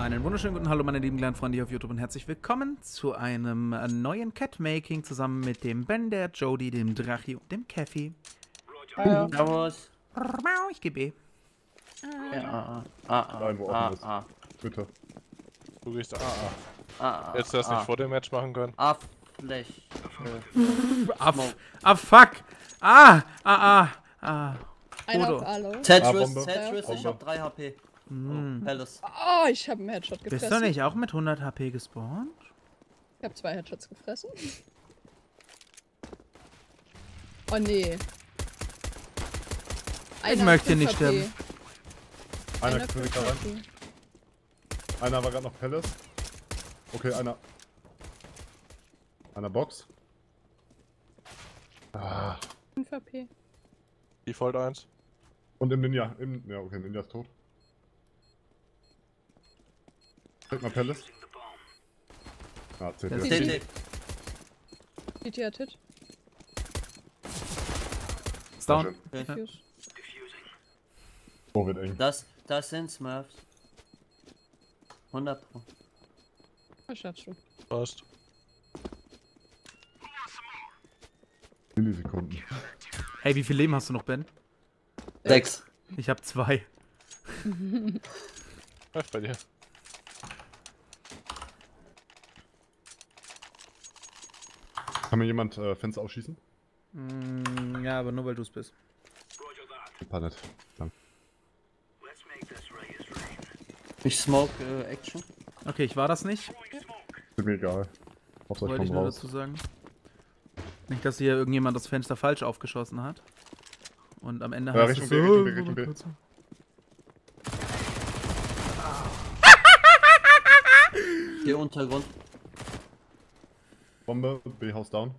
Einen wunderschönen guten Hallo, meine lieben kleinen Freunde hier auf YouTube und herzlich willkommen zu einem äh, neuen Catmaking zusammen mit dem Ben, der Jody, dem Drachi und dem Käffi. Hallo. Servus. Ich gebe E. Ja, ah, ah, ah, Nein, wo ah, offen ist. ah, Bitte. Du gehst AA. ah, ah, Hättest du das ah, nicht vor dem Match machen können? Ah, Flech. Ah, f- ah, fuck! Ah, ah, ah, ah. Einer auf. Ah, Tetris. Tetris, ich hab 3 HP. Oh, Palace. Oh, ich habe einen Headshot gefressen. Bist du nicht auch mit 100 HP gespawnt? Ich habe zwei Headshots gefressen. Oh nee. Einer möchte hat nicht 5 sterben. Einer Einer knickt 5 da rein. Einer war gerade noch Palace. Okay, einer. Einer Box. Ah. 5 HP. Default 1. Und im Ninja. Im, ja, okay, Ninja ist tot. Krieg mal Palace. Ah, CT. TT. CT hat Hit. Ist down. Fuse. Oh, wird eng. Das, das sind Smurfs. 100 Pro. Was schaffst du? Passt. Millisekunden. Hey, wie viel Leben hast du noch, Ben? 6. Ich habe zwei. Läuft bei dir. Kann mir jemand äh, Fenster aufschießen? Mm, ja, aber nur weil du es bist. War nett. Danke. Ich smoke äh, Action. Okay, ich war das nicht. Ist mir egal. Hauptsache ich Wollte ich nur raus. dazu sagen. Nicht, dass hier irgendjemand das Fenster falsch aufgeschossen hat. Und am Ende Ja, Richtung es B, so, Richtung B, Richtung B. kurz- Hier Untergrund. Bombe, B-Haus down.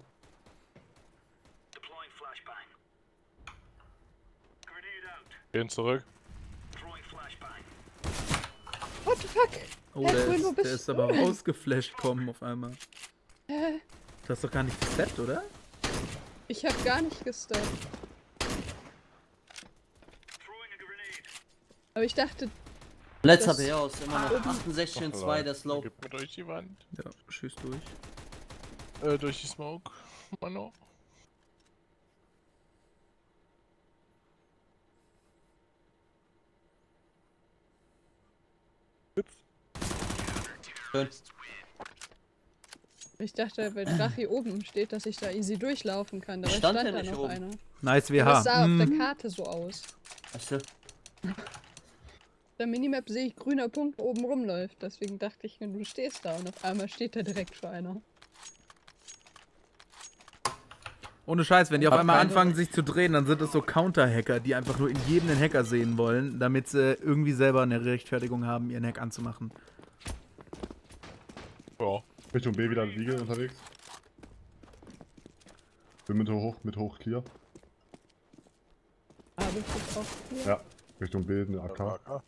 Gehen zurück. What the fuck? Oh, Hä, der wo ist, der ist aber rausgeflasht kommen auf einmal. Hä? Du hast doch gar nicht gesteppt, oder? Ich habe gar nicht gestoppt. Aber ich dachte, Let's Das- HP aus, immer noch 68 und 2, der Slow. Gib mir durch die Wand. Ja, schieß durch. Äh, durch die Smoke. Mano. Hüpf. Schön. ich dachte, weil Drachi oben steht, dass ich da easy durchlaufen kann. Dabei Ich stand stand, ja da noch oben. einer. Nice Das WH. sah auf der Mm. Karte so aus. Auf der Minimap sehe ich grüner Punkt oben rumläuft. Deswegen dachte ich, wenn du stehst da und auf einmal steht da direkt vor einer. Ohne Scheiß, wenn die auf einmal anfangen sich zu drehen, dann sind es so Counter-Hacker, die einfach nur in jedem einen Hacker sehen wollen, damit sie irgendwie selber eine Rechtfertigung haben, ihren Hack anzumachen. Ja. Richtung B wieder Siegel unterwegs. Bin mit hoch, mit hoch clear. Aber ich bin auch hier. Ja, Richtung B eine AK. AK.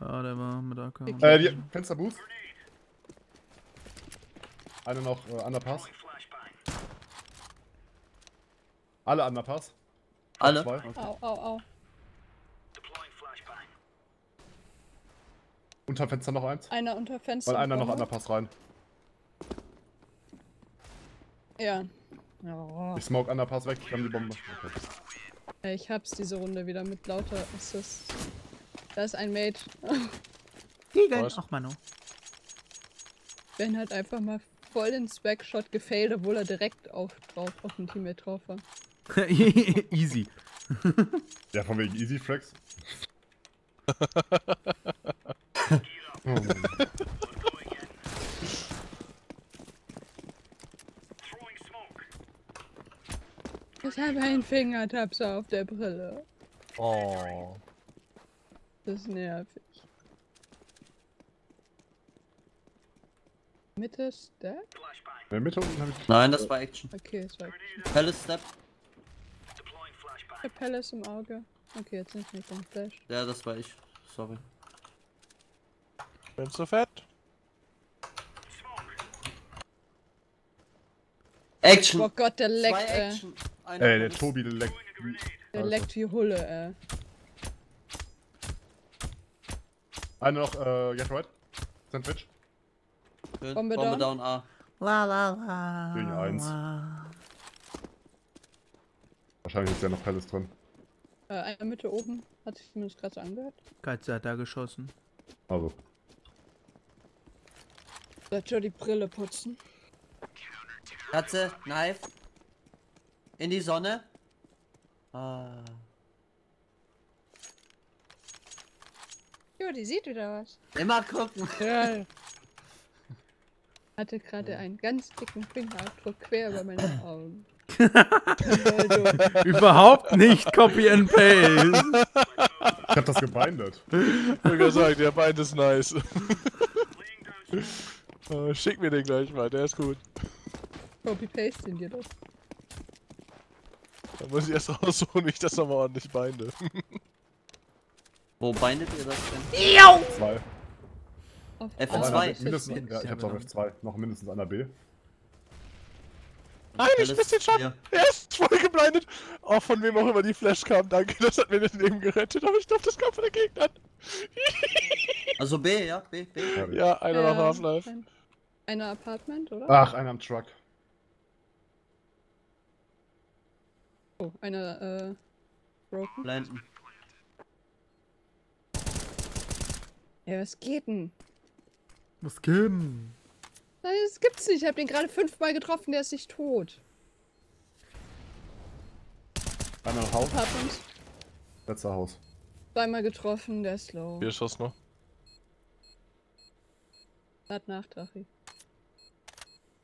Ja, der war mit AK. Äh, die Fensterboost. Eine noch äh, Underpass. Alle Underpass. Alle? Zwei. Au, au, au. Unter Fenster noch eins. Einer unter Fenster. Weil einer noch. Underpass rein. Ja. Ja. Ich smoke Underpass weg, ich haben die Bombe. Okay. Ich hab's diese Runde wieder mit lauter Assists. Da ist ein Mate. Gegen. Ach, Mano. Ben hat einfach mal voll den Spec-Shot gefailt, obwohl er direkt auf, drauf, auf den Teammate drauf war. Easy. Ja, von wegen Easy Flex. oh. Ich habe einen Fingertapser auf der Brille. Oh. Das ist nervig. Mitte? In der Mitte unten habe ich. Nein, das war Action. Okay, es war Palace Step. Kapelle Palace im Auge. Okay, jetzt sind nicht beim Flash. Ja, das war ich. Sorry. Bin zu fett. Action! Oh Gott, der leckt, ey. Ey, der Tobi leckt. Der also. leckt wie Hulle, ey. Einer noch, äh, get right. Sandwich. Bombe, Bombe down. down A. La la la. Gegen 1. Wahrscheinlich ist ja noch Palace drin. Äh, einer Mitte oben. Hat sich zumindest gerade so angehört. Geiz hat da geschossen. Also. Sollte schon die Brille putzen. Katze, Knife. In die Sonne. Ah. Jo, die sieht wieder was. Immer gucken. Ja, Hatte gerade einen ganz dicken Fingerabdruck quer über meine Augen. Überhaupt nicht Copy and Paste. Ich hab das gebindet. ich wollte gesagt, der Bein ist nice. Äh, Schick mir den gleich mal, der ist gut. Copy-Paste ihn dir doch. Da muss ich erst raussuchen, nicht, dass nochmal ordentlich beinde. Wo bindet ihr das denn? Zwei. Auf F2. Noch A einer, ist mindestens, jetzt ja, ich hab's auf F2. Noch mindestens einer B. Nein, ich miss den Schatten. Er ist voll geblindet. Oh, von wem auch immer die Flash kam, danke. Das hat mir das Leben gerettet, aber ich glaube, das kam von den Gegnern. Also B, ja? B, B. Ja, einer nach Ja, Half-Life. ein- Einer Apartment, oder? Ach, einer am Truck. Oh, einer, äh, broken. Blenden. Ja, was geht denn? Was Kim? Nein, das gibt's nicht. Ich hab den gerade fünfmal getroffen, der ist nicht tot. Einer noch Haus. Apartment. Letzter Haus. Zweimal getroffen, der ist low. Vier Schuss noch. Lad nach, Drachi.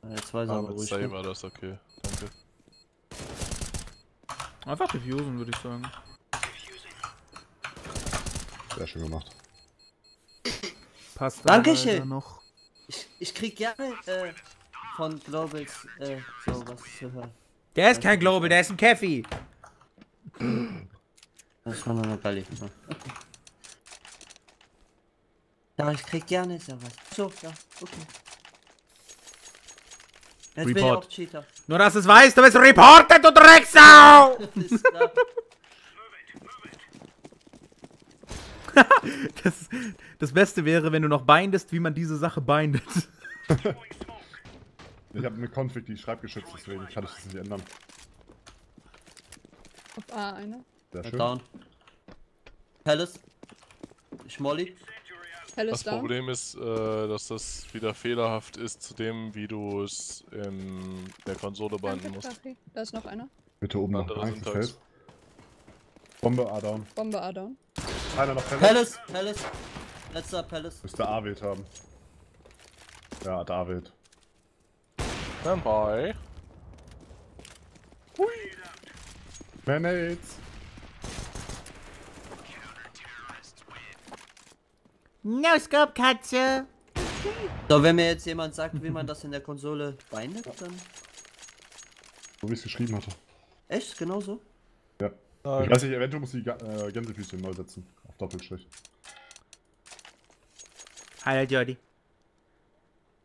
Äh, zwei Ah, sauber mit ruhig. Save Ne? war das okay. Danke. Einfach diffusen, würde ich sagen. Sehr schön gemacht. Passt Dankeschön. noch. Ich, krieg gerne äh, von Globals äh, sowas zu hören. Der ist kein Global, der ist ein Käffi. Das war nur eine Galli. Ja, ich krieg gerne sowas. So, ja, okay. Jetzt bin ich Report. auch Cheater. Nur, dass es weiß, du bist reported, du Drecksau! Ist klar. Das, das Beste wäre, wenn du noch bindest, wie man diese Sache bindet. Ich habe eine Config, die schreibgeschützt, deswegen kann ich das nicht ändern. Auf A einer. Sehr schön. Down. Palace. Schmolly. Das. Problem ist, äh, dass das wieder fehlerhaft ist zu dem, wie du es in der Konsole binden musst. Da ist noch einer. Bitte oben noch. Bombe A down. Bombe A down. Einer noch Palace. Palace. Palace. Letzter Palace. Müsste A-Wild haben. Ja, A-Wild. Standby. Manades. No Scope, Katze. So, wenn mir jetzt jemand sagt, wie man das in der Konsole bindet, dann. So wie ich es geschrieben hatte. Echt? Genau so? Ja. Ich weiß nicht, eventuell muss ich die äh, Gänsefüßchen neu setzen. Auf Doppelstrich. Hallo, Jordi.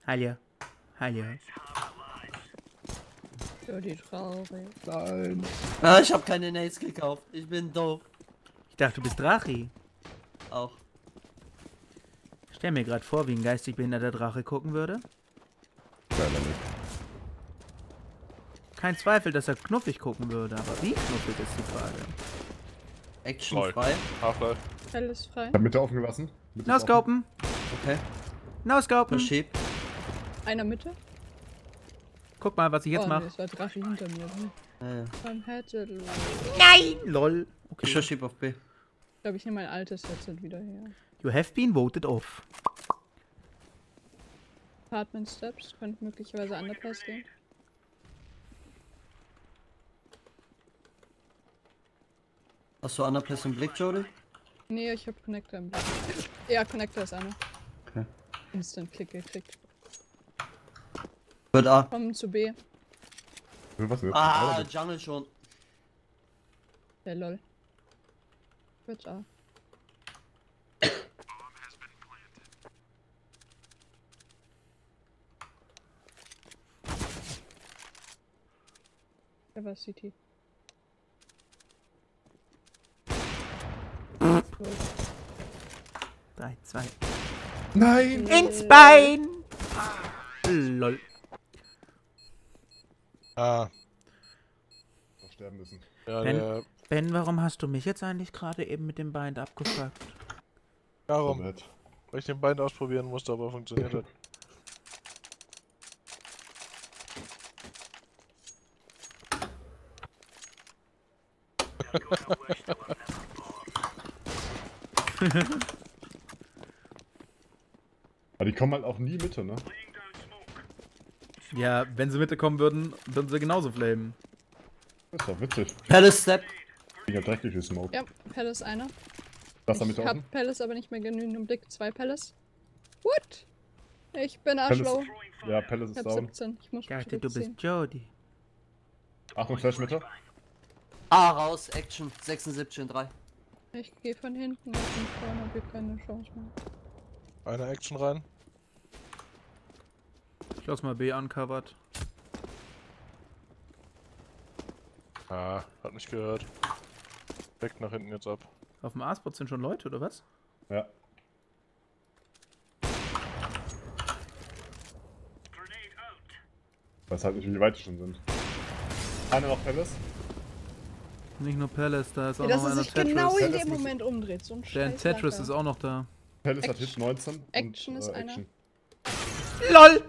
Hallo. Hallo. Die traurig. Nein. Ah, ich habe keine Nades gekauft. Ich bin doof. Ich dachte, du bist Drachi. Auch. Stell mir gerade vor, wie ein geistig behinderter Drache gucken würde. Leider nicht. Kein Zweifel, dass er knuffig gucken würde, aber wie knuffig ist die Frage? Action Lol. frei. Half-Life. Hell ist frei. Ich hab Mitte offen gelassen. Mitte No offen. Scopen. Okay. No Scopen. Verschieb. Einer Mitte. Guck mal, was ich jetzt oh, nee, mache. es war Drachi hinter mir. ne? Ja. Nein! Lol. Ich Okay. verschieb auf B. Ich glaube, ich nehme mein altes Headset wieder her. You have been voted off. Apartment Steps. Könnte möglicherweise anders gehen. Hast du Underpass im Blick, Jody? Nee, ich hab Connector im Blick. Ja, Connector ist einer. Okay. Instant Kick gekriegt. Wird A. Kommen zu B. Was denn? Ah, Jungle schon. Der lol. Wird A. Der war CT. Lol. 3, 2. Nein! Ins Bein! Lol. Ah, Doch sterben müssen. ja, Ben? der. Ben, warum hast du mich jetzt eigentlich gerade eben mit dem Bein abgefragt? Darum, Komplett. weil ich den Bein ausprobieren musste, aber funktioniert hat. Aber die kommen halt auch nie Mitte, ne? Ja, wenn sie Mitte kommen würden, würden sie genauso flamen. Ist doch witzig. Palace Step. Ich hab direkt durch Smoke. Ja, Palace einer. Lass da ich hab offen. Palace aber nicht mehr genügend im Blick. Zwei Palace. What? Ich bin Palace Arschlow. Ja, Palace Ich ist hab down. 17. Ich muss mich Dachte, du bist. Jody. Achtung, Flash Mitte. A raus, Action, 76 in 3. Ich gehe von hinten nach vorne, hab hier keine Chance mehr. Eine Action rein. Ich lass mal B uncovered. Ah, hat mich gehört. Weg nach hinten jetzt ab. Auf dem A-Spot sind schon Leute, oder was? Ja. Weiß halt nicht, wie weit die schon sind. Einer noch Palace. Nicht nur Palace, da ist auch Wie, dass noch er einer sich Tetris. genau in Tetris dem Moment umdreht. So ein Der scheiß Tetris ist auch noch da. Palace hat Action. Hit 19. Action und, ist äh, einer. Action. LOL!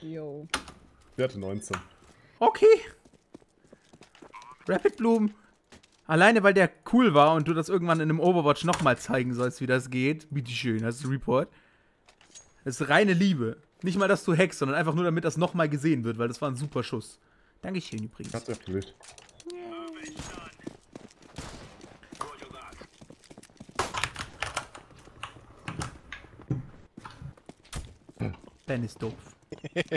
Yo. Der hatte 19. Okay. Rapid Bloom. Alleine weil der cool war und du das irgendwann in einem Overwatch nochmal zeigen sollst, wie das geht. Bitteschön, hast du Report. Das ist reine Liebe. Nicht mal, dass du hackst, sondern einfach nur, damit das nochmal gesehen wird, weil das war ein super Schuss. Dankeschön übrigens. Hat's aufgelegt. Ben ist doof.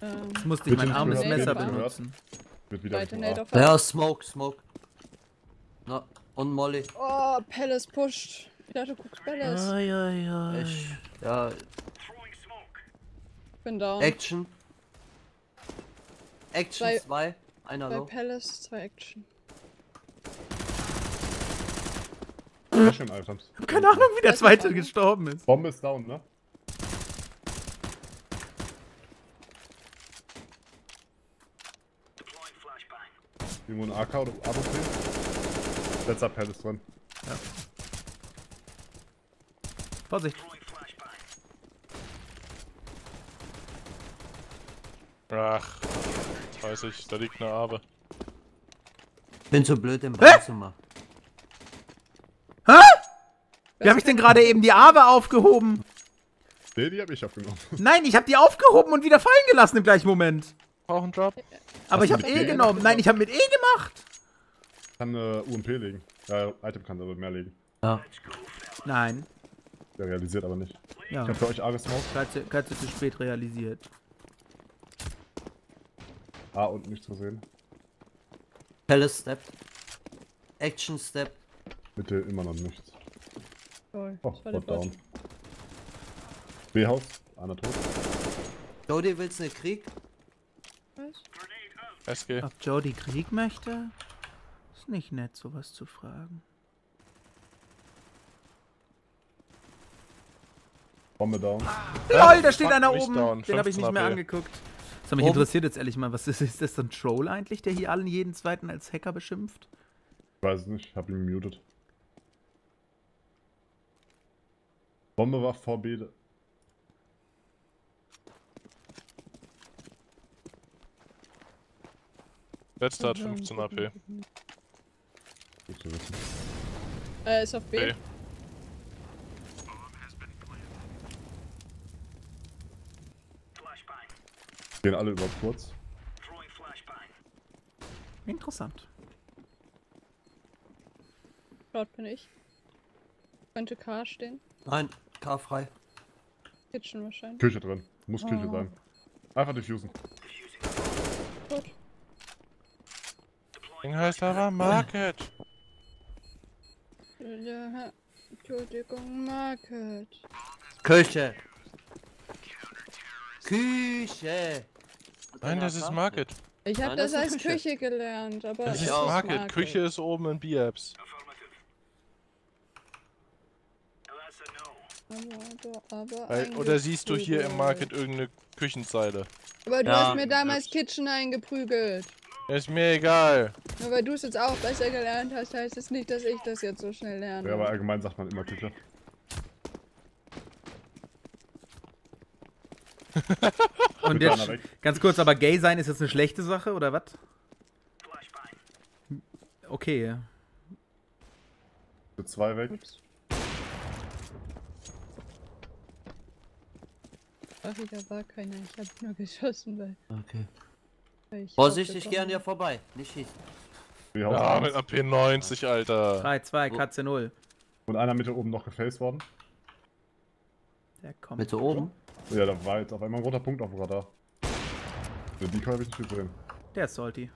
Ähm, Jetzt musste ich mein armes Messer benutzen. Wird wieder. Ja, Smoke, Smoke. Na, und Molly. Oh, Palace pusht. Ich dachte, du guckst Palace. Ai, ai, ai. Ich, ja, bin down. Action. Action Zwei- 2. Einer low. Palace, zwei Action. Sehr schön, Items. Keine Ahnung, wie der zweite gestorben ist. Bombe ist down, ne? Irgendwo ein AK oder AWP? Letzter Palace drin. Vorsicht. Ach, weiß ich, da liegt eine Abe. Bin zu blöd, den Ball zu machen. Wie habe ich denn gerade eben die Abe aufgehoben? Nee, die hab ich aufgenommen. Nein, ich habe die aufgehoben und wieder fallen gelassen im gleichen Moment. Auch ein Drop? Aber ich habe du E genommen. Nein, ich habe mit E gemacht. Kann äh, UMP legen. Ja, Item kann aber mehr legen. Ja. Nein. Der realisiert aber nicht. Ja. Ich hab für euch A gesmoked. Katze, Katze zu spät realisiert. A und nichts gesehen. Palace Step. Action Step. Mitte immer noch nichts. Oh, Bot down. B-Haus, einer tot. Jody, willst du einen Krieg? Was? SG. Ob Jody Krieg möchte? Ist nicht nett, sowas zu fragen. Bombe down. LOL, da steht einer nicht oben. down. Den habe ich nicht 15 mehr AP. angeguckt. Das mich Oben. interessiert jetzt ehrlich mal, was ist, ist das ein Troll eigentlich, der hier allen jeden zweiten als Hacker beschimpft? Ich weiß es nicht, hab ihn gemutet. Bombe war vor B. Letzter hat 15 AP. Gut zu wissen. Äh, ist auf B. B. Gehen alle über kurz. Interessant. Dort bin ich. Könnte K stehen. Nein, K frei. Kitchen wahrscheinlich. Küche drin. Muss Küche Oh. sein. Einfach diffusen. Gut. Ding heißt aber Market. Ja, Entschuldigung, Market. Küche. Küche. Nein, das ist Market. Ich habe das, das als Küche. Küche. gelernt, aber Das es ist auch. Market. Küche ist oben in B-Apps. Aber, aber, aber. Oder siehst du hier im. Market irgendeine Küchenzeile? Aber du Ja. hast mir damals Kitchen eingeprügelt. Ist mir egal. Nur weil du es jetzt auch besser gelernt hast, heißt es nicht, dass ich das jetzt so schnell lerne. Ja, aber allgemein sagt man immer Küche. Und jetzt, ganz kurz, aber gay sein ist jetzt eine schlechte Sache, oder was? Okay. Für zwei weg. Ups. Ach, da war keiner. Ich hab nur geschossen, weil, Okay. weil ich. Vorsichtig, geh an dir vorbei. Nicht schießen. Haus Ja, mit einer P90, Alter. 3, 2, Wo- Katze 0. Und einer Mitte oben noch gefaced worden. Der kommt. Mitte oben. Ja, da war jetzt auf einmal ein roter Punkt auf dem Radar. Ja, die kann ich nicht gesehen. Der ist salty.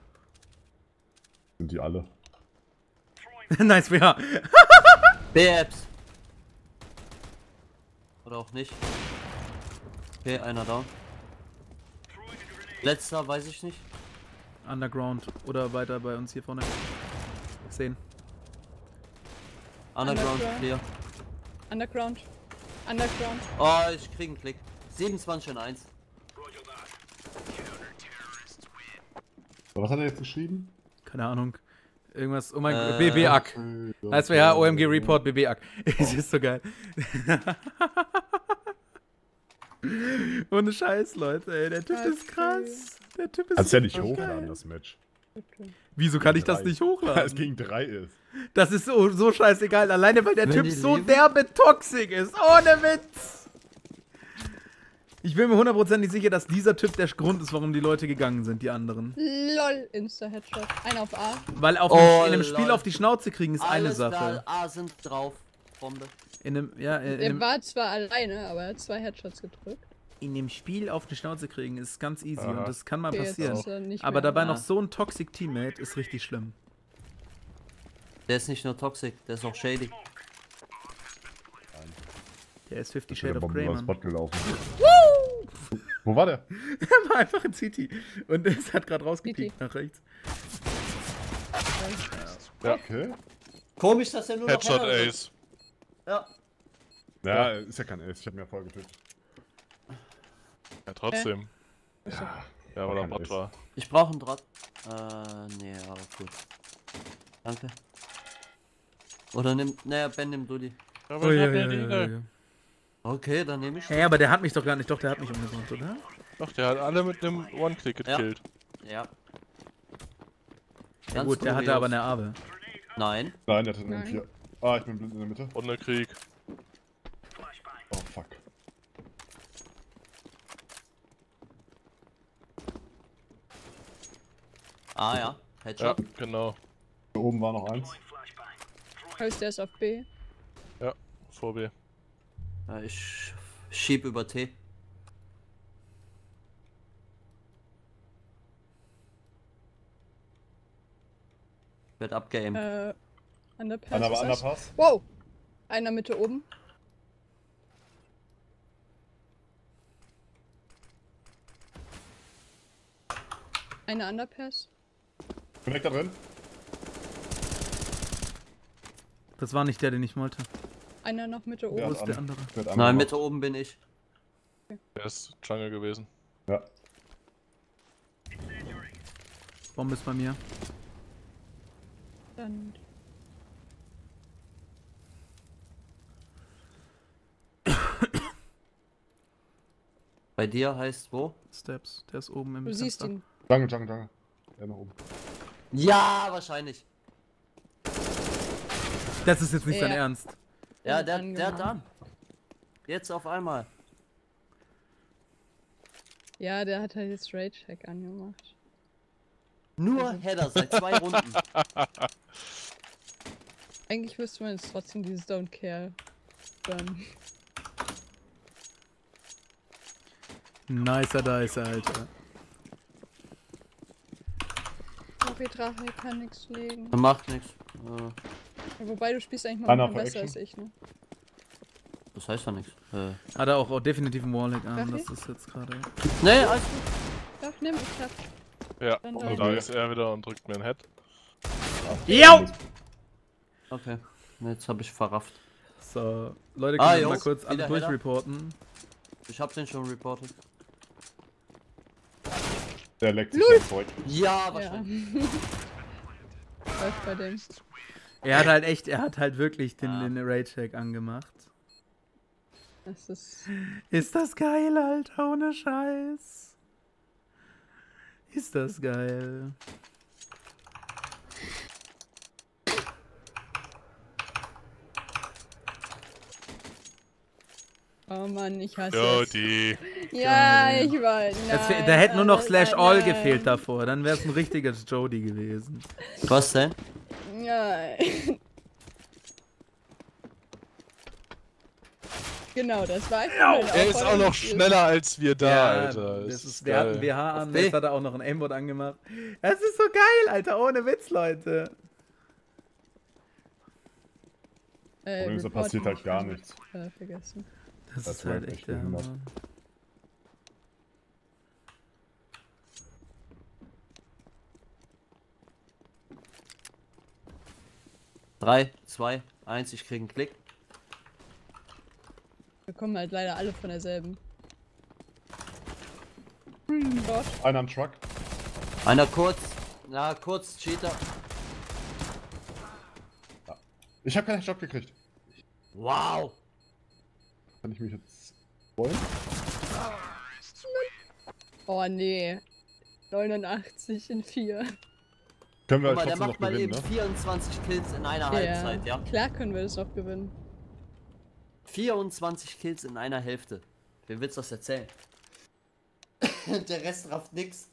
Sind die alle. nice, ja. B-Apps. Oder auch nicht. Okay, einer da. Letzter, weiß ich nicht. Underground oder weiter bei uns hier vorne. Sehen. Underground, Underground. clear. Underground. Underground. Oh, ich krieg einen Klick. 27 und 1. So, was hat er jetzt geschrieben? Keine Ahnung. Irgendwas. Oh mein Äh, Gott. BB-Ack. Als wir ja OMG Report BB-Ack. Es ist so geil. Ohne Scheiß, Leute, ey. Der Typ ist krass. Der Typ ist. Kannst ja nicht hochladen, geil. das Match. Okay. Wieso kann ich das Drei. nicht Weil es hochladen? gegen drei ist. Das ist so, so scheißegal. Alleine weil der Wenn Typ so derbe toxisch ist. Ohne Witz. Ich bin mir hundertprozentig sicher, dass dieser Typ der Grund ist, warum die Leute gegangen sind, die anderen. LOL, Insta-Headshot. Einer auf A. Weil auf Oh, in einem Spiel lol. auf die Schnauze kriegen ist eine Alles Sache. klar, A sind drauf. Bombe. In einem, ja, in, in, Er war zwar alleine, aber er hat zwei Headshots gedrückt. in dem Spiel auf die Schnauze kriegen ist ganz easy Aha. und das kann mal Okay, passieren. er Aber dabei noch so ein toxic Teammate ist richtig schlimm. Der ist nicht nur toxic, der ist auch shady. Der ist 50 Ich bin Shade der of Grey, Mann. Wo war der? Er war einfach in City. Und es hat gerade rausgepiekt nach rechts. Okay. Komisch, dass er nur Headshot noch. Ace. Ja. Ja, ist ja kein Ace. Ich hab mir ja voll getötet. Ja, trotzdem. Achso. Ja, weil er Bot war. Ich brauche einen Draht. Äh, nee, aber gut. Danke. Oder nimm, naja, Ben, nimm du die. Aber Oh, ich ja, hab ja, ja ja, ja. Okay, dann nehme ich. Hä, aber der hat mich doch gar nicht. Doch, der hat mich umgebracht, oder? Doch, der hat alle mit einem One-Click Ja. gekillt. Ja. Ja, Ganz gut, der hatte aber eine Abe. Nein. Nein, der hat einen. M4. Ah, ich bin blind in der Mitte. Und eine Krieg. Oh, fuck. Ah ja. Ja, Headshot. genau. Hier oben war noch eins. Heißt, der ist auf B. Vor B. Ja, ich schieb über T. Wird abgeaimt. Äh, Underpass. Einer? Underpass. Wow! Einer Mitte oben. Einer Underpass. Bin direkt da drin. Das war nicht der, den ich wollte. Einer noch Mitte Ja, Wo oben. ist der andere? Nein. Mitte oben bin ich. Der ist Jungle gewesen. Ja. Bombe ist bei mir. Dann Bei dir heißt wo? Steps. Der ist oben im du siehst Fenster. ihn. Jungle, Jungle, Jungle. Der nach oben. Ja, wahrscheinlich. Das ist jetzt nicht dein Ja. Ernst. Ja, Und der, der dann. Jetzt auf einmal. Ja, der hat halt jetzt Rage Hack angemacht. Nur Header seit zwei Runden. Eigentlich müsste man jetzt trotzdem dieses Don't Care dann. Nicer Dicer, Alter. Okay, Drache kann nichts legen. Macht nichts. Äh, Ja, wobei du spielst eigentlich noch besser Action. als ich, ne? das heißt ja nichts. Äh, Hat er auch, auch definitiv einen Warlick an. Das ist jetzt gerade. nee, alles gut. Doch, nimm, ich hab. Ja, Dann und da ist er wieder und drückt mir ein Head. Jo! Okay. Jetzt habe ich verrafft. So, Leute, Ah, können wir jo, mal kurz alle durchreporten. Ich hab den schon reported. Der leckt sich deutlich. Ja, Ja. wahrscheinlich. Läuft bei dem. Er hat halt echt, er hat halt wirklich den, Ah. den Array-Check angemacht. Das ist. Ist das geil, Alter, ohne Scheiß. Ist das geil. Oh Mann, ich hasse Jo, es. Ja, ich weiß. Nein, da hätte nur noch Slash All nein. gefehlt davor. Dann wäre es ein richtiges Jody gewesen. Was denn? Nein. genau, das war ich. Er ist auch noch schneller als wir da, Alter. Das Das ist, wir hatten. WH an, jetzt hat er auch noch ein Aimbot angemacht. Das ist so geil, Alter, ohne Witz, Leute. Äh, Übrigens, da passiert halt gar nicht. nichts. Vergessen. Das, Das ist halt echt der. Hammer. Drei, zwei, eins, ich krieg einen Klick. Wir kommen halt leider alle von derselben. Hm, Gott. Einer am Truck. Einer kurz. Na, kurz, Cheater. Ich habe keinen Stock gekriegt. Wow. Kann ich mich jetzt wollen? Oh nee. 89 in 4. Können wir Guck mal, der macht mal gewinnen, eben ne? 24 Kills in einer Halbzeit, ja? Klar können wir das noch gewinnen. 24 Kills in einer Hälfte. Wem willst du das erzählen? Der Rest rafft nix.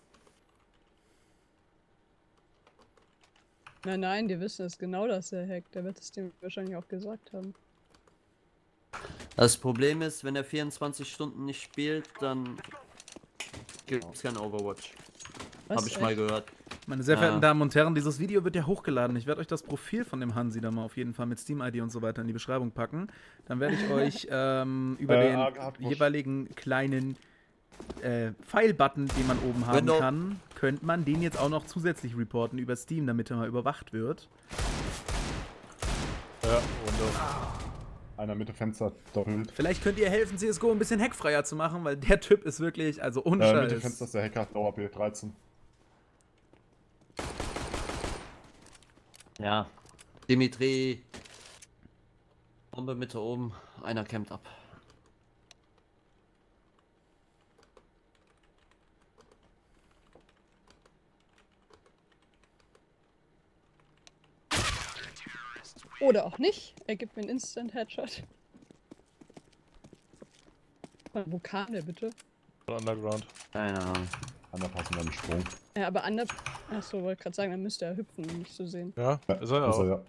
Nein, nein, die wissen es genau, dass er hackt. Der wird es dem wahrscheinlich auch gesagt haben. Das Problem ist, wenn er 24 Stunden nicht spielt, dann gibt's kein Overwatch. Was? Hab ich mal Echt? gehört. Meine sehr verehrten Ja. Damen und Herren, dieses Video wird ja hochgeladen. Ich werde euch das Profil von dem Hansi da mal auf jeden Fall mit Steam-ID und so weiter in die Beschreibung packen. Dann werde ich euch ähm, über Äh, den Art- Artwatch. jeweiligen kleinen äh, Pfeil-Button, den man oben haben Window. kann, könnte man den jetzt auch noch zusätzlich reporten über Steam, damit er mal überwacht wird. Ja, und einer Mitte Fenster doppelt. Vielleicht könnt ihr helfen, CSGO ein bisschen hackfreier zu machen, weil der Typ ist wirklich, also ohne Äh, Scheiß. Mitte Fenster ist der Hacker, Dauer B13. Ja. Dimitri. Bombe Mitte oben. Einer campt ab. Oder auch nicht. Er gibt mir einen Instant Headshot. Von wo kam der bitte? Von Underground. Keine Ahnung. Einer passen beim Sprung. Ja, aber anders. Achso, wollte gerade sagen, dann müsste er hüpfen, um mich zu sehen. Ja, Ja, ist er ja ist auch. er, ja.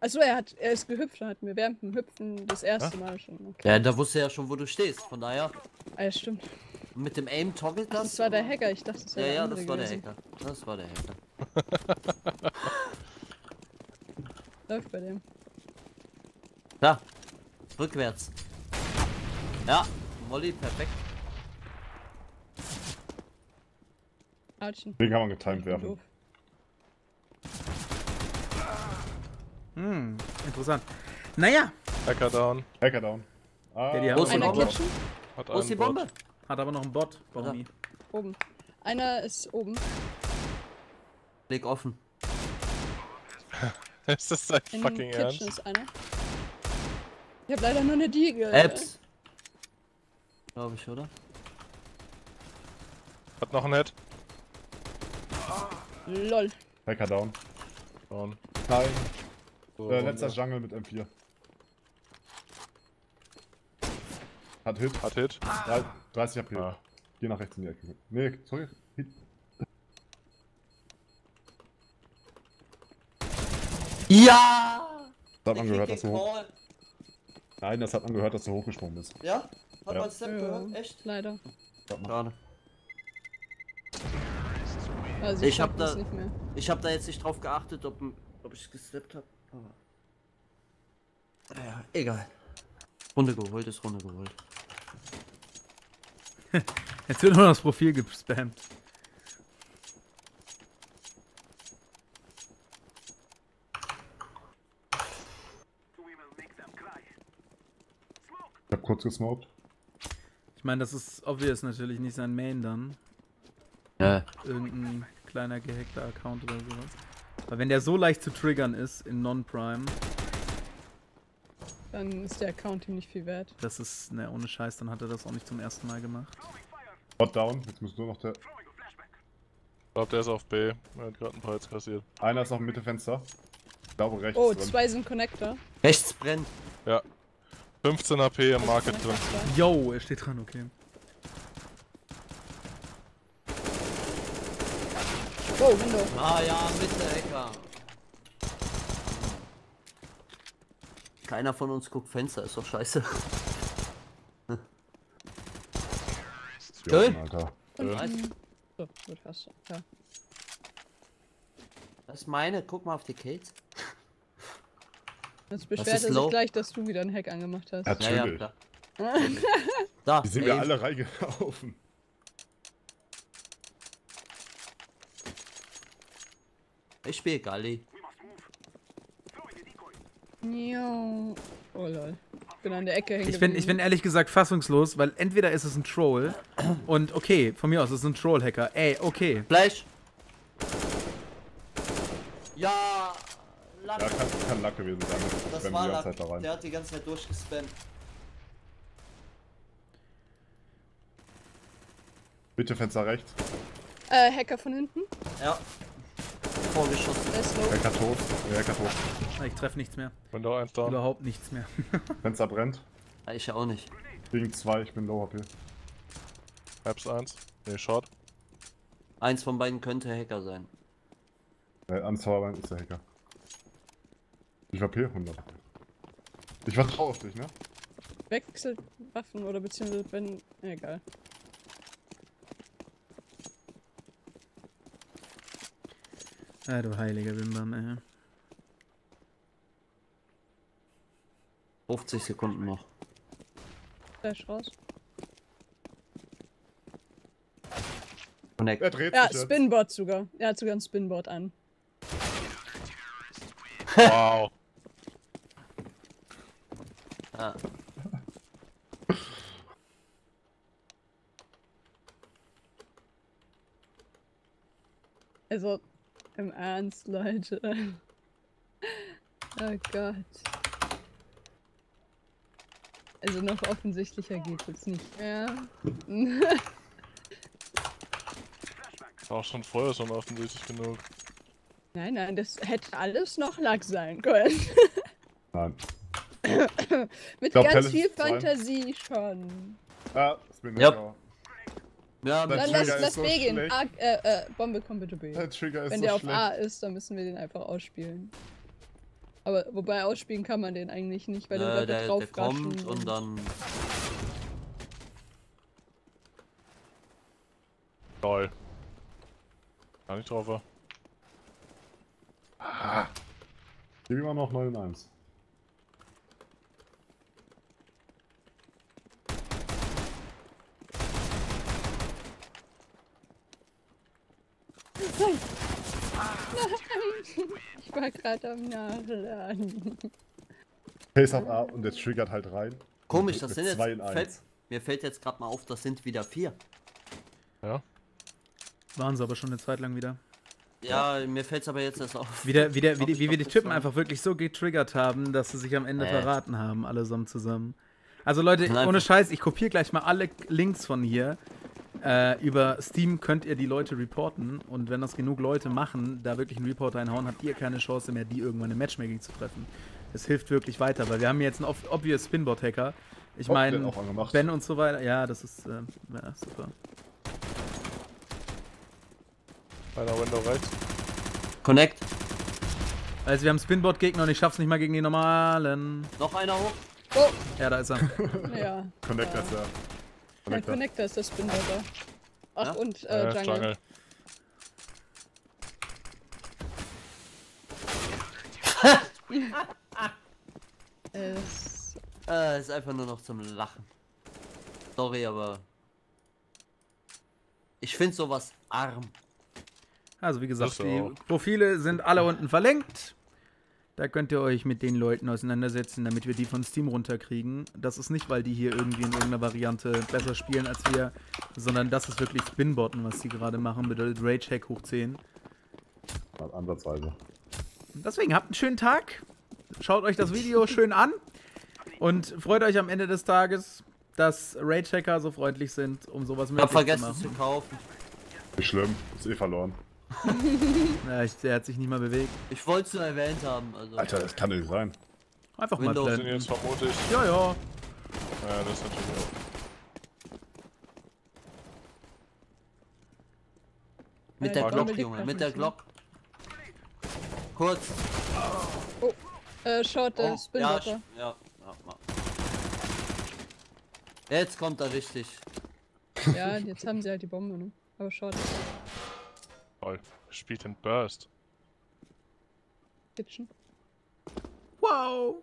Achso, er hat, er ist gehüpft und hat mir während dem Hüpfen das erste Mal schon. Okay. Ja, da wusste er ja schon, wo du stehst. Von daher, Ah, ja, stimmt. mit dem Aim toggelt das. Das war der Hacker, ich dachte, das Ja, wäre ja, der das war der gewesen. Hacker. Das war der Hacker. Läuft bei dem. Da. Rückwärts. Ja, Molly, perfekt. Archen. Den kann man getimed werfen. Hm, interessant. Naja, Hacker down. Hacker down. Ah, Ja, die haben Wo ist die Einer Bombe? Kitchen? Hat Wo ist die einen Bot. Bombe? hat aber noch einen Bot, Baumi. Oben. Einer ist oben. Leg offen. Ist das dein In fucking Kitchen Ernst? ist einer. Ich hab leider nur eine Diege. Apps. Glaube ich, oder? Hat noch ein Head. Lol. Hacker down. Down. Nein. So, Äh, letzter Runde. Jungle mit M4. Hat Hit. Hat Hit. Drei- 30 HP. Ah. Geh nach rechts in die Ecke. Nee, sorry. Hit. Ja! Das hat man Ich gehört, dass du hoch... Nein, das hat man gehört, dass du hochgesprungen bist. Ja? Hat Ja. man Step Ja, gehört? Echt? leider. Schade. Also Ich hab schaff das da- nicht mehr. Ich habe da jetzt nicht drauf geachtet, ob, ob ich gesteppt habe. Aber. Ja, egal. Runde geholt ist Runde geholt. Jetzt wird nur noch das Profil gespammt. kurz gesmoked. Ich meine, das ist obvious natürlich nicht sein Main dann. Ja. Irgendein kleiner gehackter Account oder sowas. Aber wenn der so leicht zu triggern ist in Non-Prime, Dann ist der Account ihm nicht viel wert. das ist, ne, ohne Scheiß, dann hat er das auch nicht zum ersten Mal gemacht. Bot down, jetzt muss nur noch der. Ich glaube, der ist auf B. Er hat gerade einen Preis kassiert. Einer ist auf dem Mittelfenster. Ich glaube rechts. Oh, drin. zwei sind Connector. Rechts brennt. 15 HP im Market drin. Yo, er steht dran, okay. Oh, Window. Ah ja, Mitte, Ecker. Keiner von uns guckt Fenster, ist doch scheiße. Ja. ein- So, gut, hast du. Ja. Das ist meine, guck mal auf die Kate. Jetzt ist beschwert er sich low. gleich, dass du wieder einen Hack angemacht hast. Ja, Ja, ja, Natürlich. klar. da, Die sind wir ey, alle reingelaufen. Ich spiele Galli. Jo. Oh lol. Bin an der Ecke hängen Ich bin, ich bin ehrlich gesagt fassungslos, weil entweder ist es ein Troll und okay, von mir aus ist es ein Troll-Hacker. Ey, okay. Flash. Ja, Lack. Ja, kann, kann Lack gewesen sein. Ich das spam war die Lack. Zeit da rein. Der hat die ganze Zeit durchgespammt. Bitte Fenster rechts. Äh, Hacker von hinten. Ja. Vorgeschossen. Hacker tot. Hacker tot. Ich treffe nichts mehr. Window 1 down. Überhaupt nichts mehr. Fenster brennt. Ja, ich auch nicht. Gegen zwei, ich bin low HP. Habs 1. Nee, Short. Eins von beiden könnte Hacker sein. Äh, am Zauberbein ist der Hacker. Ich war P100. Ich vertraue auf dich, ne? Wechselt Waffen oder beziehungsweise wenn. Egal. Ah, du heiliger Bimbam, ey. 50 Sekunden noch. Flash raus. Connect. Er dreht Ja, sich jetzt. Spinboard sogar. Er hat sogar ein Spinboard an. Wow. Ja. Also, im Ernst, Leute. Oh Gott. Also noch offensichtlicher geht es nicht. Ja. War auch schon vorher schon offensichtlich genug. nein, nein, das hätte alles noch Lack sein können. Nein. Mit glaub, ganz Palace viel ist rein. Fantasie schon. Ah, Spin Yep. Hacker. Ja, Dann lass, ist lass so B gehen. A, äh, äh, Bombe kommt bitte B. Der Trigger ist Wenn so der auf schlecht. A ist, dann müssen wir den einfach ausspielen. Aber wobei ausspielen kann man den eigentlich nicht, weil äh, der der, Leute der drauf kommt und dann. Lol. Gar nicht drauf war. Gib immer noch 9 in 1. Ich war gerade am Nachladen. Face hat A und der triggert halt rein. Komisch, das sind jetzt. zwei in Fällt, eins. mir fällt jetzt gerade mal auf, das sind wieder vier. Waren sie aber schon eine Zeit lang wieder. Ja, mir fällt es aber jetzt erst auf. Wie, der, wie, wie, wir die Typen einfach wirklich so getriggert haben, dass sie sich am Ende Äh. verraten haben, allesamt zusammen. Also Leute, Nein, ohne Scheiß, ich kopiere gleich mal alle Links von hier. Äh, über Steam könnt ihr die Leute reporten und wenn das genug Leute machen, da wirklich einen Report reinhauen, habt ihr keine Chance mehr, die irgendwann im Matchmaking zu treffen. Es hilft wirklich weiter, weil wir haben jetzt einen ob- obvious Spinbot-Hacker. Ich meine. Ben und so weiter, ja, das ist äh, ja, super. Einer Window rechts. Connect. Also wir haben Spinbot-Gegner und ich schaff's nicht mal gegen die normalen. Noch einer hoch. Oh, Ja, da ist er. ja. Connector ist der. Mein Connector. Connector ist das Spinboarder. Ach, Ja? und Äh, äh, Jungle. Es, Äh, ist einfach nur noch zum Lachen. Sorry, aber. Ich finde sowas arm. Also wie gesagt, die Profile sind alle unten verlinkt. Da könnt ihr euch mit den Leuten auseinandersetzen, damit wir die von Steam runterkriegen. Das ist nicht, weil die hier irgendwie in irgendeiner Variante besser spielen als wir, sondern das ist wirklich Spinbotten, was die gerade machen. Bedeutet Rage Hack hoch 10. Ansatzweise. Deswegen habt einen schönen Tag. Schaut euch das Video schön an. Und freut euch am Ende des Tages, dass Rage Hacker so freundlich sind, um sowas Ich hab möglich zu vergessen zu machen. kaufen. Nicht schlimm, ist eh verloren. Ja, ich, der hat sich nicht mal bewegt. Ich wollte es nur erwähnt haben. Also. Alter, das kann nicht sein. Einfach Windows mal Sind blenden. jetzt vermute ich. Ja, ja. Ja, das ist natürlich auch. Mit der Glock, Junge, mit der? Glock. Kurz. Äh, Short, der Oh, ja, ja, ja. Jetzt kommt er richtig. Ja, jetzt haben sie halt die Bombe, ne? Aber Short, Toll. Spielt den Burst. Kitchen. Wow.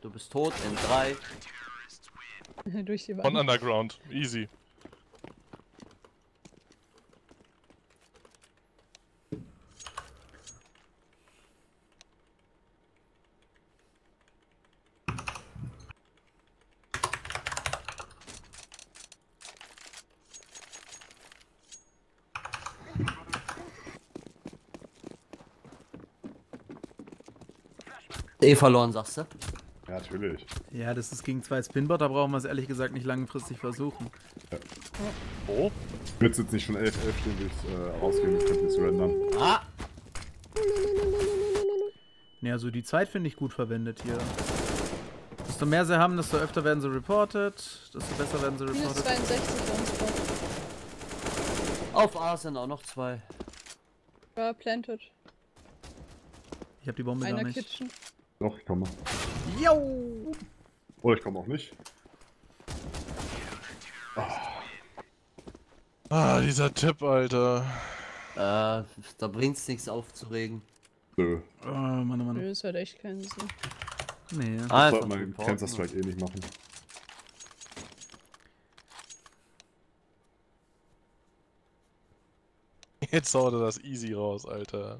Du bist tot in drei. Durch die Von Wand. Underground. Easy. Eh verloren, sagst du? Ja, natürlich. Ja, das ist gegen zwei Spinbot, da brauchen wir es ehrlich gesagt nicht langfristig versuchen. Oh. Wird jetzt nicht schon 11, 11 stehen, wie ich äh, rausgehen, ich könnte es rendern. Ah! Ja, so die Zeit finde ich gut verwendet hier. Desto mehr sie haben, desto öfter werden sie reported, desto besser werden sie Minus reported. 62 on Spot. Auf A sind auch noch zwei. War planted. Ich habe die Bombe Einer gar nicht. Kitchen. Doch, ich komme. Yo! Oder ich komme auch nicht. Ah, dieser Tipp, Alter. Äh, da bringt's nichts aufzuregen. Nö. Oh, Mann, oh Mann. Nö, das hat echt keinen Sinn. Nee. Einfach Sollte man den reporten. Cancer Strike eh nicht machen. Jetzt haut er das easy raus, Alter.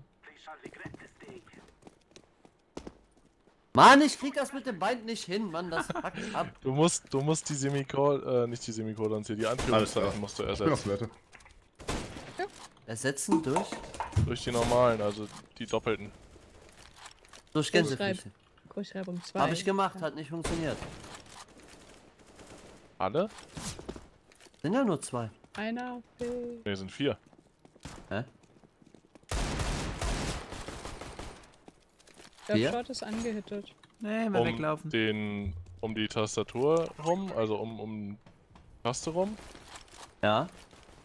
Mann, ich krieg das mit dem Bein nicht hin, Mann, das packt ab. Du musst, du musst die Semikol, äh, nicht die Semikolons hier, die Anführungszeichen musst du Ich bin auf ersetzen. Ersetzen durch? Durch die normalen, also die doppelten. Durch Gänsefüße. Großschreibung 2. Hab ich gemacht, hat nicht funktioniert. Alle? Sind ja nur zwei. Einer AP. Ne, sind vier. Hä? Short ist angehittet. Nee, mal Um weglaufen. den, um die Tastatur rum, also um, um Taste rum. Ja.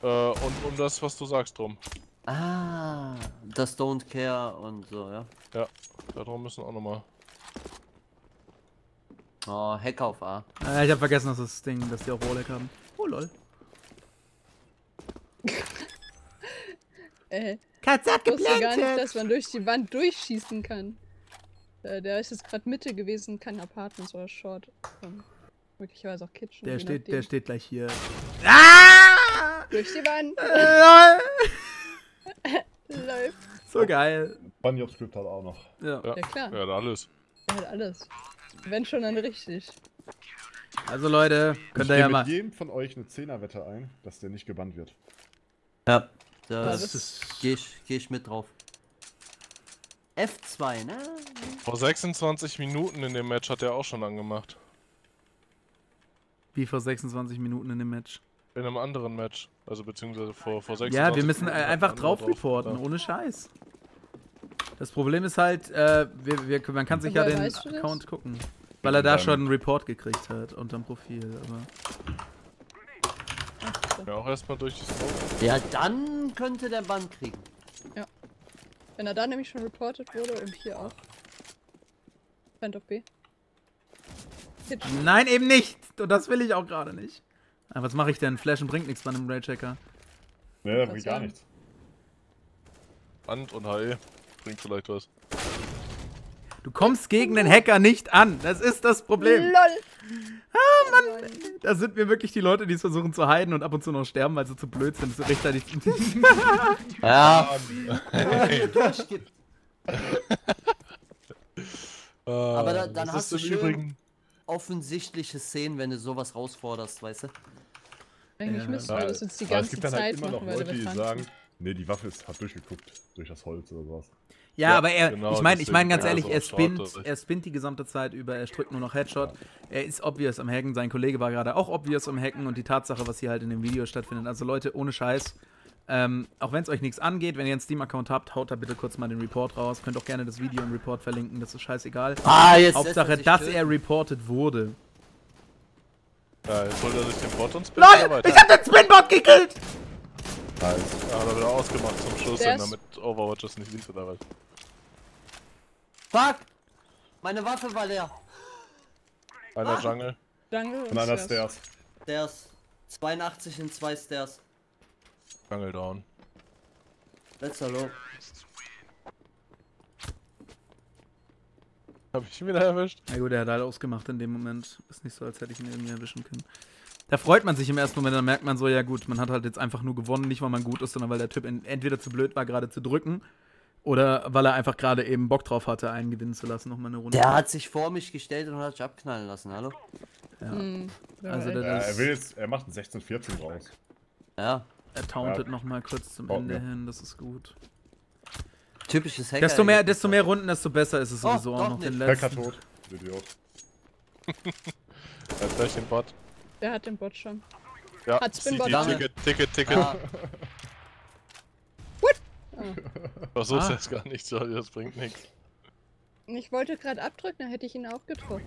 Äh, und um das, was du sagst, drum. Ah, das Don't Care und so, ja. Ja, darum müssen auch nochmal. Oh, Hack auf A. Äh, ich habe vergessen, dass das Ding, dass die auch Rolex haben. Oh lol. Äh, Katze ich wusste gar nicht, dass man durch die Wand durchschießen kann. Äh, der ist jetzt gerade Mitte gewesen, kann Apartments oder Short. Ähm, möglicherweise auch Kitchen. Der steht, nachdem. der steht gleich hier. Ah! Durch die Wand. Lol. Läuft. So geil. Bunny Script hat auch noch. Ja. Ja, Ja klar, ja, alles. der hat alles. Wenn schon, dann richtig. Also Leute, Ich könnt ihr gehe ja mit mal. jedem von euch eine 10er-Wette ein, dass der nicht gebannt wird. Ja. Da Das Das ist, geh ich, geh ich mit drauf. F2, ne? Vor 26 Minuten in dem Match hat er auch schon angemacht. wie vor 26 Minuten in dem Match. In einem anderen Match. Also beziehungsweise vor, vor 26 Ja, wir müssen äh, Minuten einfach ein drauf reporten, ja. ohne Scheiß. Das Problem ist halt, äh, wir, wir, man kann sich ja den du das? Account gucken. Weil er da schon einen Report gekriegt hat unterm Profil. Aber. Ja, auch erstmal durch die Smoke. Ja, dann könnte der Bann kriegen. Wenn er da nämlich schon reported wurde und hier auch. Fend auf B. Kitchen. Nein, eben nicht! Und das will ich auch gerade nicht. Aber was mache ich denn? Flashen bringt nichts bei einem Raychecker. Ne, Das bringt gar nichts. Band und HE. Bringt vielleicht was. Du kommst gegen den Hacker nicht an. Das ist das Problem. LOL. Da sind mir wirklich die Leute, die es versuchen zu heiden und ab und zu noch sterben, weil sie zu blöd sind, so rechtzeitig. Ja, Aber da- dann hast du im schön- Übrigen. offensichtliche Szenen, wenn du sowas rausforderst, weißt du? Eigentlich Ja. müssten wir das jetzt die ganze gibt dann Zeit halt immer noch machen, weil Leute, wir die sagen, nee, die Waffe ist, hat durchgeguckt durch das Holz oder sowas. Ja, Ja, aber er, genau, ich meine, ich meine ganz ehrlich, er spinnt, er spinnt die gesamte Zeit über, er drückt nur noch Headshot. Er ist obvious am Hacken, sein Kollege war gerade auch obvious am Hacken und die Tatsache, was hier halt in dem Video stattfindet. Also Leute, ohne Scheiß, ähm, auch wenn es euch nichts angeht, wenn ihr einen Steam-Account habt, haut da bitte kurz mal den Report raus. Könnt auch gerne das Video im Report verlinken, das ist scheißegal. Ah, jetzt Hauptsache, er dass er reported wurde. Ja, jetzt holt er sich den Bot und spinnt LOL, ich hab den Spinbot gekillt! Nice. Ja, hat er wieder ausgemacht zum Schluss, damit Overwatch es nicht sieht oder was. Fuck! Meine Waffe war leer. Einer Jungle. Jungle Und einer Stairs. Stairs. Stairs. 82 in zwei Stairs. Jungle down. Letzter Low. Hab ich ihn wieder erwischt? Na gut, er hat halt ausgemacht in dem Moment. Ist nicht so, als hätte ich ihn irgendwie erwischen können. Da freut man sich im ersten Moment, dann merkt man so, ja gut, man hat halt jetzt einfach nur gewonnen, nicht weil man gut ist, sondern weil der Typ en- entweder zu blöd war, gerade zu drücken, oder weil er einfach gerade eben Bock drauf hatte, einen gewinnen zu lassen, nochmal eine Runde. Der hat sich vor mich gestellt und hat sich abknallen lassen, hallo? Hm, der Also Ja, er will jetzt, er macht einen 16-14 raus. Ja. Er tauntet Ja. nochmal kurz zum Baut Ende mir. hin, das ist gut. Typisches Hacker. Desto mehr, desto mehr Runden, desto besser ist es Oh, sowieso auch noch den nicht. Hacker letzten. tot. Idiot. Er hat gleich den Bot. Der hat den Bot schon. Ja, Hat Spinbot. Ticket, Ticket, Ticket. Ah, Versuch's Ah. jetzt gar nicht, Jolly, das bringt nichts. Ich wollte gerade abdrücken, dann hätte ich ihn auch getroffen.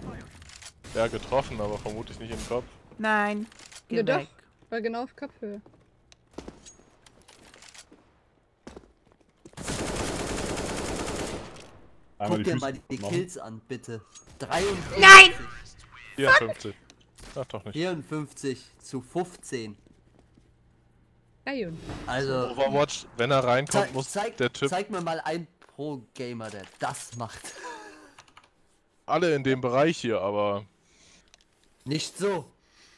Ja, getroffen, aber vermutlich nicht im Kopf. Nein, Ja, doch. War genau auf Kopfhöhe. Einmal guck dir mal die machen. Kills an, bitte. 53. Nein! 54. Ach doch nicht. 54 zu 15. Geil. Also, Overwatch, wenn er reinkommt, zeig, muss zeig, der Typ zeig mir mal einen Pro-Gamer, der das macht. alle in dem Bereich hier, aber Nicht so.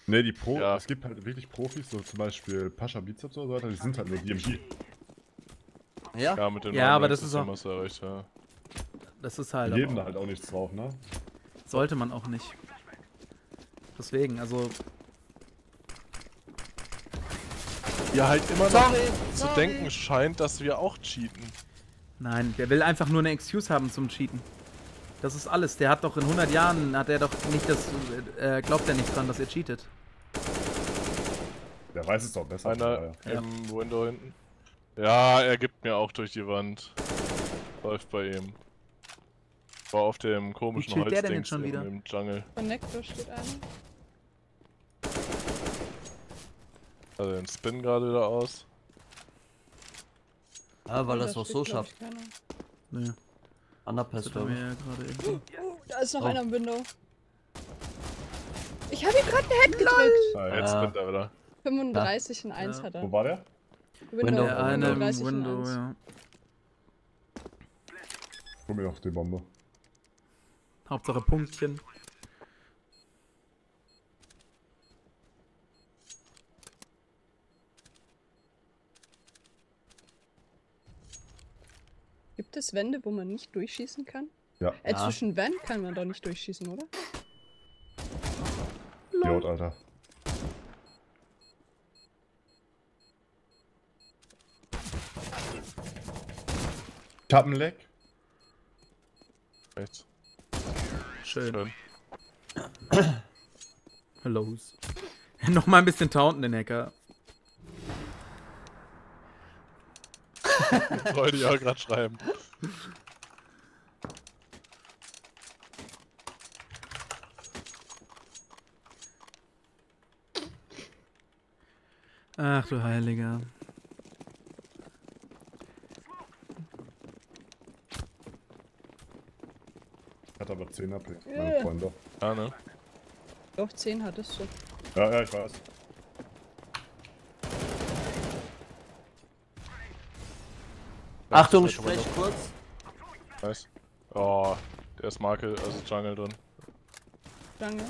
Ne, die Pro, Ja. es gibt halt wirklich Profis, so zum Beispiel Pascha Bizeps oder so weiter, die sind halt nur DMG. Ja? ja, mit dem Ja, aber das ist auch- du ja. Das ist Die halt. geben aber da halt auch nichts drauf, ne? Sollte man auch nicht. Deswegen, also. Ja, halt immer noch Sorry, zu sorry. denken scheint, dass wir auch cheaten. Nein, der will einfach nur eine Excuse haben zum Cheaten. Das ist alles. Der hat doch in 100 Jahren, hat er doch nicht das, äh, glaubt er nicht dran, dass er cheatet. Der weiß es doch besser. Einer Ja. im Window hinten. Ja, er gibt mir auch durch die Wand. Läuft bei ihm. War auf dem komischen chillt der denn Holzdings jetzt schon im, wieder? im Jungle. Von steht einer. Also den Spin gerade wieder aus. Ja, weil das auch steht, so schafft. Nee, Underpass, hat er glaube ich. ja. Oh, da ist noch Oh. einer im Window. Ich habe ihm gerade einen Head gedrückt. Ah, Jetzt spinnt er wieder. 35 in 1 Ja. hat er. Wo war der? Window. Window, Der eine im 35 in Window, 1. ja. Guck mir noch die Bombe. Hauptsache Punktchen. Gibt es Wände, wo man nicht durchschießen kann? Ja, Äh, Ja. zwischen Wänden kann man doch nicht durchschießen, oder? Idiot, Alter. Ich hab einen Leck. Rechts. Schön. Schön. Hellos. Nochmal ein bisschen taunten, den Hacker. Wollte ich auch gerade schreiben. Ach du Heiliger. Hat aber 10 AP, Ja. meine Freunde. Ja, ne? Doch, 10 hattest du. Ja, ja, ich weiß. Achtung, sprech kurz. Nice. Oh, Der ist Marke, also Jungle drin. Lange.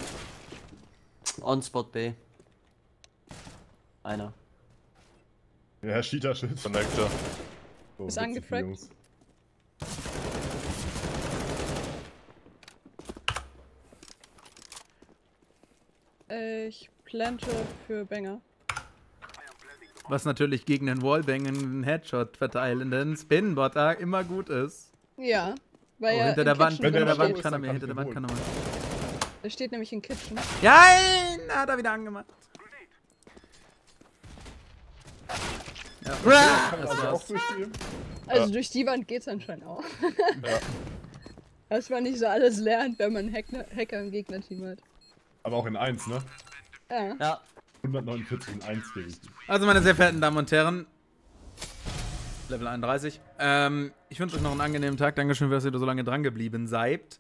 On Spot B. Einer. Ja, Cheater-Shit. Connector. So, Ist angefragt. Äh, Ich plante für Banger. Was natürlich gegen den Wallbang einen Headshot verteilenden Spinbot da immer gut ist. Ja. Weil Oh, ja hinter in der Wand, hinter der Wand kann er mir, hinter der Wand kann er mal. Der steht nämlich in Kitchen. Nein! Hat er wieder angemacht. Ja, Kann das also auch durchgehen. Also durch die Wand geht's anscheinend auch. Ja. Was man nicht so alles lernt, wenn man Hacker, Hacker im Gegnerteam hat. Aber auch in 1, ne? Ja. Ja. 149 in 1 gegen. Also, meine sehr verehrten Damen und Herren, Level 31. Ähm, ich wünsche euch noch einen angenehmen Tag. Dankeschön, dass ihr da so lange dran geblieben seid.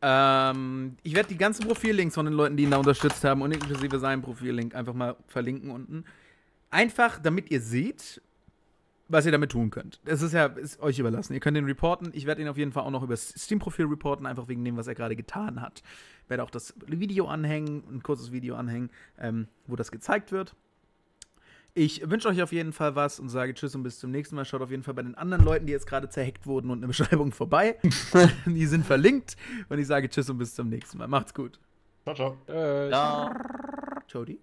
Ähm, ich werde die ganzen Profillinks von den Leuten, die ihn da unterstützt haben und inklusive seinem Profillink einfach mal verlinken unten. Einfach, damit ihr seht, was ihr damit tun könnt. Es ist ja ist euch überlassen. Ihr könnt ihn reporten. Ich werde ihn auf jeden Fall auch noch über das Steam-Profil reporten, einfach wegen dem, was er gerade getan hat. Werde auch das Video anhängen, ein kurzes Video anhängen, ähm, wo das gezeigt wird. Ich wünsche euch auf jeden Fall was und sage Tschüss und bis zum nächsten Mal. Schaut auf jeden Fall bei den anderen Leuten, die jetzt gerade zerhackt wurden und in der Beschreibung vorbei. die sind verlinkt. Und ich sage Tschüss und bis zum nächsten Mal. Macht's gut. Ciao, ciao. Äh, Ja. Jody.